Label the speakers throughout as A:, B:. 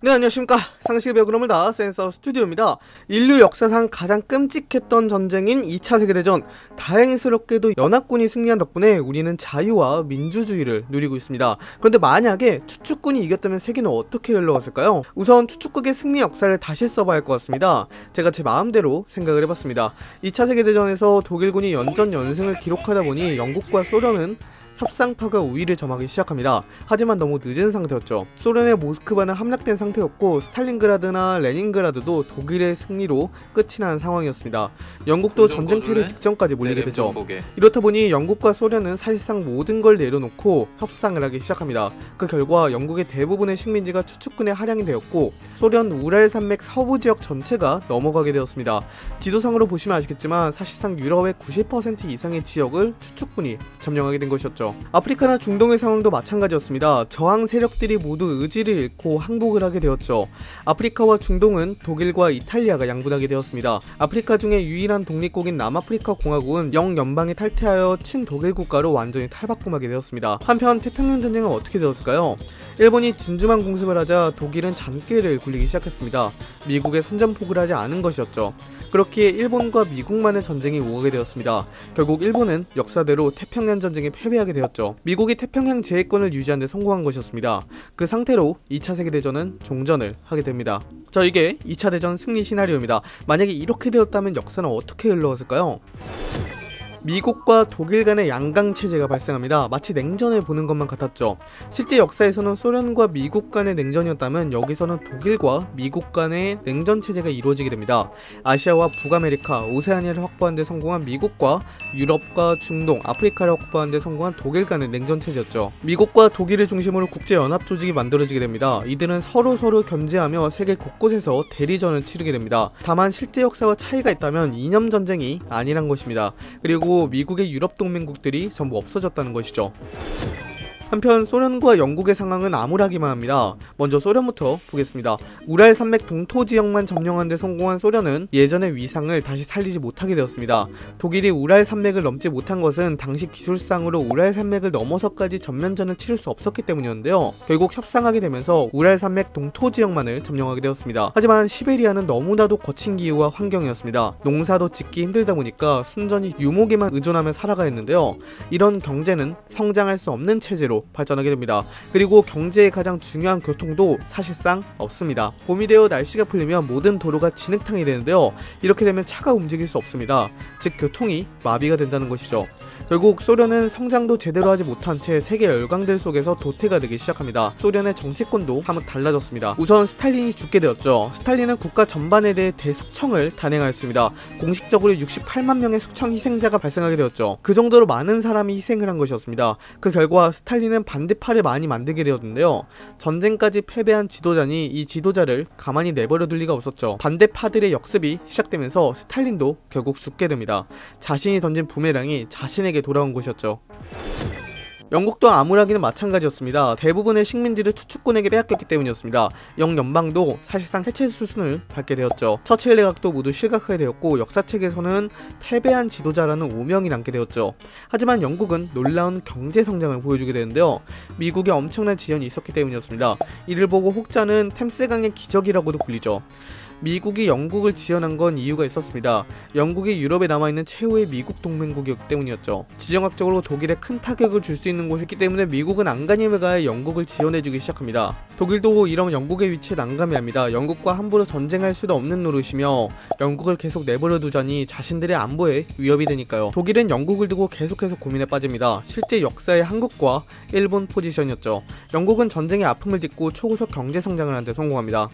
A: 네 안녕하십니까. 상식의 그럼을 다 센서 스튜디오입니다. 인류 역사상 가장 끔찍했던 전쟁인 2차 세계대전. 다행스럽게도 연합군이 승리한 덕분에 우리는 자유와 민주주의를 누리고 있습니다. 그런데 만약에 추축군이 이겼다면 세계는 어떻게 흘러갔을까요? 우선 추축국의 승리 역사를 다시 써봐야 할 것 같습니다. 제가 제 마음대로 생각을 해봤습니다. 2차 세계대전에서 독일군이 연전 연승을 기록하다 보니 영국과 소련은 협상파가 우위를 점하기 시작합니다. 하지만 너무 늦은 상태였죠. 소련의 모스크바는 함락된 상태였고 스탈린그라드나 레닌그라드도 독일의 승리로 끝이 난 상황이었습니다. 영국도 전쟁 패배 직전까지 몰리게 되죠. 이렇다 보니 영국과 소련은 사실상 모든 걸 내려놓고 협상을 하기 시작합니다. 그 결과 영국의 대부분의 식민지가 추축군의 할양이 되었고 소련 우랄 산맥 서부 지역 전체가 넘어가게 되었습니다. 지도상으로 보시면 아시겠지만 사실상 유럽의 90% 이상의 지역을 추축군이 점령하게 된 것이었죠. 아프리카나 중동의 상황도 마찬가지였습니다. 저항 세력들이 모두 의지를 잃고 항복을 하게 되었죠. 아프리카와 중동은 독일과 이탈리아가 양분하게 되었습니다. 아프리카 중에 유일한 독립국인 남아프리카 공화국은 영연방에 탈퇴하여 친독일 국가로 완전히 탈바꿈하게 되었습니다. 한편 태평양 전쟁은 어떻게 되었을까요? 일본이 진주만 공습을 하자 독일은 잔꾀를 굴리기 시작했습니다. 미국의 선전포고를 하지 않은 것이었죠. 그렇기에 일본과 미국만의 전쟁이 오가게 되었습니다. 결국 일본은 역사대로 태평양 전쟁에 패배하게 되었 죠. 미국이 태평양 제해권을 유지하는 데 성공한 것이었습니다. 그 상태로 2차 세계대전은 종전을 하게 됩니다. 자 이게 2차 대전 승리 시나리오입니다. 만약에 이렇게 되었다면 역사는 어떻게 흘러갔을까요? 미국과 독일 간의 양강 체제가 발생합니다. 마치 냉전을 보는 것만 같았죠. 실제 역사에서는 소련과 미국 간의 냉전이었다면 여기서는 독일과 미국 간의 냉전 체제가 이루어지게 됩니다. 아시아와 북아메리카, 오세아니아를 확보한 데 성공한 미국과 유럽과 중동, 아프리카를 확보한 데 성공한 독일 간의 냉전 체제였죠. 미국과 독일을 중심으로 국제 연합 조직이 만들어지게 됩니다. 이들은 서로 서로 견제하며 세계 곳곳에서 대리전을 치르게 됩니다. 다만 실제 역사와 차이가 있다면 이념 전쟁이 아니란 것입니다. 그리고 미국의 유럽 동맹국들이 전부 없어졌다는 것이죠. 한편 소련과 영국의 상황은 암울하기만 합니다. 먼저 소련부터 보겠습니다. 우랄 산맥 동토 지역만 점령한 데 성공한 소련은 예전의 위상을 다시 살리지 못하게 되었습니다. 독일이 우랄 산맥을 넘지 못한 것은 당시 기술상으로 우랄 산맥을 넘어서까지 전면전을 치를 수 없었기 때문이었는데요. 결국 협상하게 되면서 우랄 산맥 동토 지역만을 점령하게 되었습니다. 하지만 시베리아는 너무나도 거친 기후와 환경이었습니다. 농사도 짓기 힘들다 보니까 순전히 유목에만 의존하며 살아가 했는데요. 이런 경제는 성장할 수 없는 체제로 발전하게 됩니다. 그리고 경제의 가장 중요한 교통도 사실상 없습니다. 봄이 되어 날씨가 풀리면 모든 도로가 진흙탕이 되는데요. 이렇게 되면 차가 움직일 수 없습니다. 즉 교통이 마비가 된다는 것이죠. 결국 소련은 성장도 제대로 하지 못한 채 세계 열강들 속에서 도태가 되기 시작합니다. 소련의 정치권도 한번 달라졌습니다. 우선 스탈린이 죽게 되었죠. 스탈린은 국가 전반에 대해 대숙청을 단행하였습니다. 공식적으로 68만 명의 숙청 희생자가 발생하게 되었죠. 그 정도로 많은 사람이 희생을 한 것이었습니다. 그 결과 스탈린 스탈린은 반대파를 많이 만들게 되었는데요. 전쟁까지 패배한 지도자니 이 지도자를 가만히 내버려 둘 리가 없었죠. 반대파들의 역습이 시작되면서 스탈린도 결국 죽게 됩니다. 자신이 던진 부메랑이 자신에게 돌아온 것이었죠. 영국도 암울하기는 마찬가지였습니다. 대부분의 식민지를 추축군에게 빼앗겼기 때문이었습니다. 영연방도 사실상 해체 수순을 밟게 되었죠. 처칠 내각도 모두 실각하게 되었고 역사책에서는 패배한 지도자라는 오명이 남게 되었죠. 하지만 영국은 놀라운 경제 성장을 보여주게 되는데요. 미국에 엄청난 지연이 있었기 때문이었습니다. 이를 보고 혹자는 템스강의 기적이라고도 불리죠. 미국이 영국을 지원한 건 이유가 있었습니다. 영국이 유럽에 남아있는 최후의 미국 동맹국이었기 때문이었죠. 지정학적으로 독일에 큰 타격을 줄 수 있는 곳이기 때문에 미국은 안간힘을 가해 영국을 지원해주기 시작합니다. 독일도 이런 영국의 위치에 난감해합니다. 영국과 함부로 전쟁할 수도 없는 노릇이며 영국을 계속 내버려 두자니 자신들의 안보에 위협이 되니까요. 독일은 영국을 두고 계속해서 고민에 빠집니다. 실제 역사의 한국과 일본 포지션이었죠. 영국은 전쟁의 아픔을 딛고 초고속 경제 성장을 하는 데 성공합니다.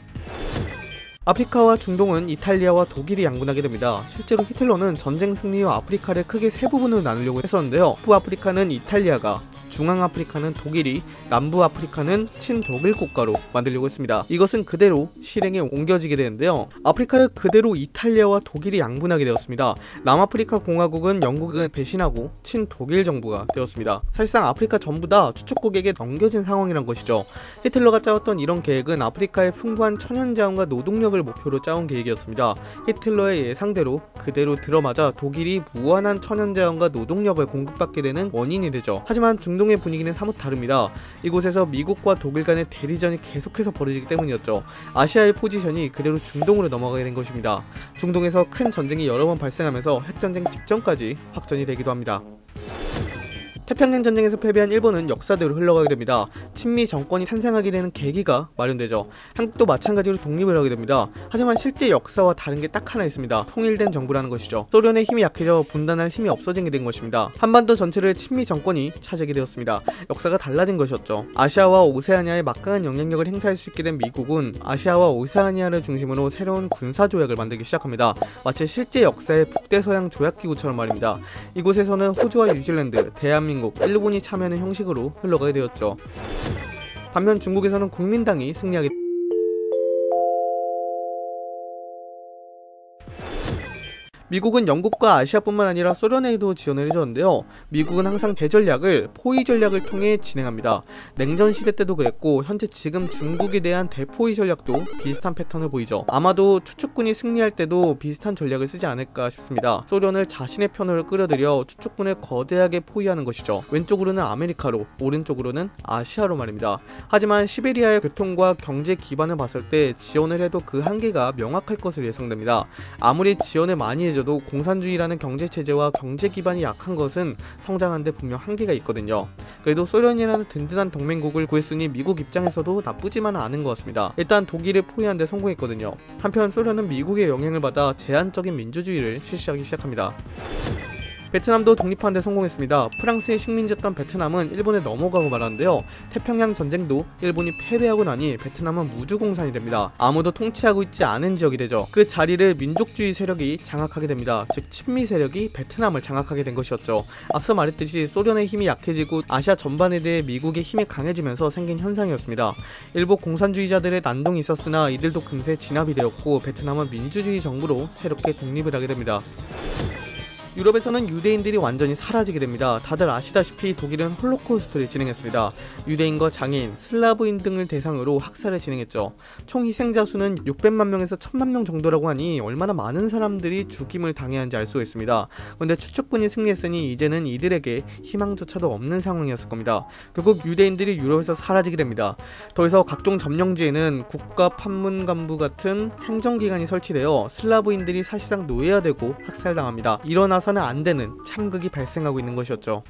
A: 아프리카와 중동은 이탈리아와 독일이 양분하게 됩니다. 실제로 히틀러는 전쟁 승리와 아프리카를 크게 세 부분으로 나누려고 했었는데요. 북아프리카는 이탈리아가 중앙아프리카는 독일이 남부아프리카는 친독일 국가로 만들려고 했습니다. 이것은 그대로 실행에 옮겨지게 되는데요. 아프리카를 그대로 이탈리아와 독일이 양분하게 되었습니다. 남아프리카 공화국은 영국을 배신하고 친독일 정부가 되었습니다. 사실상 아프리카 전부 다 추축국에게 넘겨진 상황이란 것이죠. 히틀러가 짜왔던 이런 계획은 아프리카의 풍부한 천연자원과 노동력을 목표로 짜온 계획이었습니다. 히틀러의 예상대로 그대로 들어맞아 독일이 무한한 천연자원과 노동력을 공급받게 되는 원인이 되죠. 하지만 중동 중동의 분위기는 사뭇 다릅니다. 이곳에서 미국과 독일 간의 대리전이 계속해서 벌어지기 때문이었죠. 아시아의 포지션이 그대로 중동으로 넘어가게 된 것입니다. 중동에서 큰 전쟁이 여러 번 발생하면서 핵전쟁 직전까지 확전이 되기도 합니다. 태평양 전쟁에서 패배한 일본은 역사대로 흘러가게 됩니다. 친미 정권이 탄생하게 되는 계기가 마련되죠. 한국도 마찬가지로 독립을 하게 됩니다. 하지만 실제 역사와 다른 게 딱 하나 있습니다. 통일된 정부라는 것이죠. 소련의 힘이 약해져 분단할 힘이 없어지게 된 것입니다. 한반도 전체를 친미 정권이 차지하게 되었습니다. 역사가 달라진 것이었죠. 아시아와 오세아니아에 막강한 영향력을 행사할 수 있게 된 미국은 아시아와 오세아니아를 중심으로 새로운 군사 조약을 만들기 시작합니다. 마치 실제 역사의 북대서양 조약기구처럼 말입니다. 이곳에서는 호주와 뉴질랜드, 대한민국 대한민국, 일본이 참여하는 형식으로 흘러가게 되었죠. 반면 중국에서는 국민당이 승리하게 미국은 영국과 아시아뿐만 아니라 소련에도 지원을 해줬는데요. 미국은 항상 대전략을 포위 전략을 통해 진행합니다. 냉전 시대 때도 그랬고 현재 지금 중국에 대한 대포위 전략도 비슷한 패턴을 보이죠. 아마도 추축군이 승리할 때도 비슷한 전략을 쓰지 않을까 싶습니다. 소련을 자신의 편으로 끌어들여 추축군을 거대하게 포위하는 것이죠. 왼쪽으로는 아메리카로, 오른쪽으로는 아시아로 말입니다. 하지만 시베리아의 교통과 경제 기반을 봤을 때 지원을 해도 그 한계가 명확할 것으로 예상됩니다. 아무리 지원을 많이 해줘도 공산주의라는 경제 체제와 경제 기반이 약한 것은 성장하는데 분명 한계가 있거든요. 그래도 소련이라는 든든한 동맹국을 구했으니 미국 입장에서도 나쁘지만은 않은 것 같습니다. 일단 독일을 포위하는 데 성공했거든요. 한편 소련은 미국의 영향을 받아 제한적인 민주주의를 실시하기 시작합니다. 베트남도 독립하는 데 성공했습니다. 프랑스의 식민지였던 베트남은 일본에 넘어가고 말았는데요. 태평양 전쟁도 일본이 패배하고 나니 베트남은 무주공산이 됩니다. 아무도 통치하고 있지 않은 지역이 되죠. 그 자리를 민족주의 세력이 장악하게 됩니다. 즉 친미 세력이 베트남을 장악하게 된 것이었죠. 앞서 말했듯이 소련의 힘이 약해지고 아시아 전반에 대해 미국의 힘이 강해지면서 생긴 현상이었습니다. 일본 공산주의자들의 난동이 있었으나 이들도 금세 진압이 되었고 베트남은 민주주의 정부로 새롭게 독립을 하게 됩니다. 유럽에서는 유대인들이 완전히 사라지게 됩니다. 다들 아시다시피 독일은 홀로코스트를 진행했습니다. 유대인과 장애인, 슬라브인 등을 대상으로 학살을 진행했죠. 총 희생자 수는 600만 명에서 1000만 명 정도라고 하니 얼마나 많은 사람들이 죽임을 당해야하는지 알 수가 있습니다. 그런데 추측군이 승리했으니 이제는 이들에게 희망조차도 없는 상황이었을 겁니다. 결국 유대인들이 유럽에서 사라지게 됩니다. 더해서 각종 점령지에는 국가 판문 간부 같은 행정기관이 설치되어 슬라브인들이 사실상 노예화되고 학살당합니다. 일어나 나서는 안 되는 참극이 발생하고 있는 것이었죠.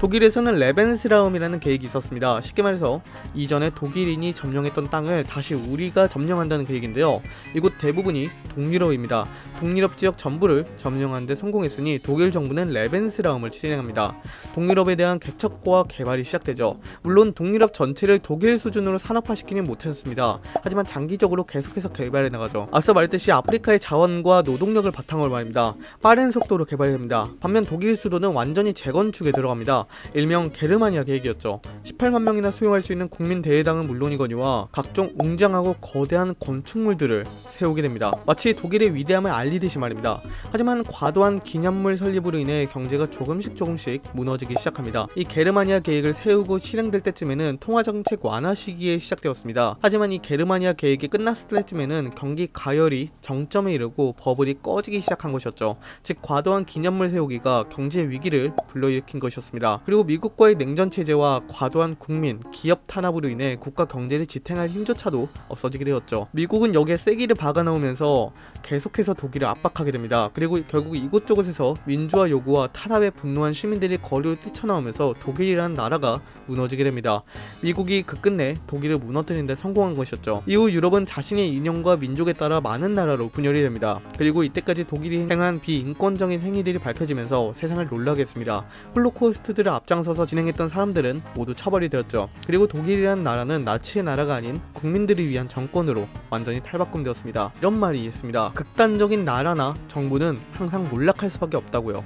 A: 독일에서는 레벤스라움이라는 계획이 있었습니다. 쉽게 말해서 이전에 독일인이 점령했던 땅을 다시 우리가 점령한다는 계획인데요. 이곳 대부분이 동유럽입니다. 동유럽 지역 전부를 점령하는 데 성공했으니 독일 정부는 레벤스라움을 진행합니다. 동유럽에 대한 개척과 개발이 시작되죠. 물론 동유럽 전체를 독일 수준으로 산업화시키는 못했습니다. 하지만 장기적으로 계속해서 개발해 나가죠. 앞서 말했듯이 아프리카의 자원과 노동력을 바탕으로 말입니다. 빠른 속도로 개발이 됩니다. 반면 독일 수도는 완전히 재건축에 들어갑니다. 일명 게르마니아 계획이었죠. 18만 명이나 수용할 수 있는 국민 대회당은 물론이거니와 각종 웅장하고 거대한 건축물들을 세우게 됩니다. 마치 독일의 위대함을 알리듯이 말입니다. 하지만 과도한 기념물 설립으로 인해 경제가 조금씩 조금씩 무너지기 시작합니다. 이 게르마니아 계획을 세우고 실행될 때쯤에는 통화정책 완화 시기에 시작되었습니다. 하지만 이 게르마니아 계획이 끝났을 때쯤에는 경기 가열이 정점에 이르고 버블이 꺼지기 시작한 것이었죠. 즉 과도한 기념물 세우기가 경제 위기를 불러일으킨 것이었습니다. 그리고 미국과의 냉전 체제와 과도한 국민, 기업 탄압으로 인해 국가 경제를 지탱할 힘조차도 없어지게 되었죠. 미국은 여기에 세기를 박아넣으면서 계속해서 독일을 압박하게 됩니다. 그리고 결국 이곳저곳에서 민주화 요구와 탄압에 분노한 시민들이 거리로 뛰쳐나오면서 독일이라는 나라가 무너지게 됩니다. 미국이 그 끝내 독일을 무너뜨리는 데 성공한 것이었죠. 이후 유럽은 자신의 인형과 민족에 따라 많은 나라로 분열이 됩니다. 그리고 이때까지 독일이 행한 비인권적인 행위들이 밝혀지면서 세상을 놀라게 했습니다. 홀로코스트들을 독일을 앞장서서 진행했던 사람들은 모두 처벌이 되었죠. 그리고 독일이라는 나라는 나치의 나라가 아닌 국민들을 위한 정권으로 완전히 탈바꿈되었습니다. 이런 말이 있습니다. 극단적인 나라나 정부는 항상 몰락할 수밖에 없다고요.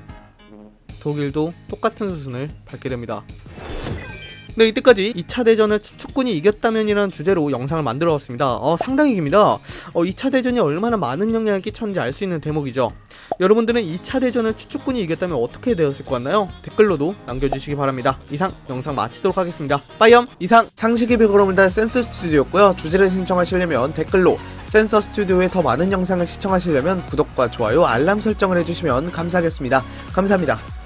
A: 독일도 똑같은 수순을 밟게 됩니다. 네 이때까지 2차 대전을 추축군이 이겼다면이라는 주제로 영상을 만들어 봤습니다. 어, 상당히 깁니다. 어, 2차 대전이 얼마나 많은 영향을 끼쳤는지 알 수 있는 대목이죠. 여러분들은 2차 대전을 추축군이 이겼다면 어떻게 되었을 것 같나요? 댓글로도 남겨주시기 바랍니다. 이상 영상 마치도록 하겠습니다. 빠이엄 이상 상식의 비그럼을 달 센스 스튜디오였고요. 주제를 신청하시려면 댓글로 센서 스튜디오에 더 많은 영상을 시청하시려면 구독과 좋아요 알람 설정을 해주시면 감사하겠습니다. 감사합니다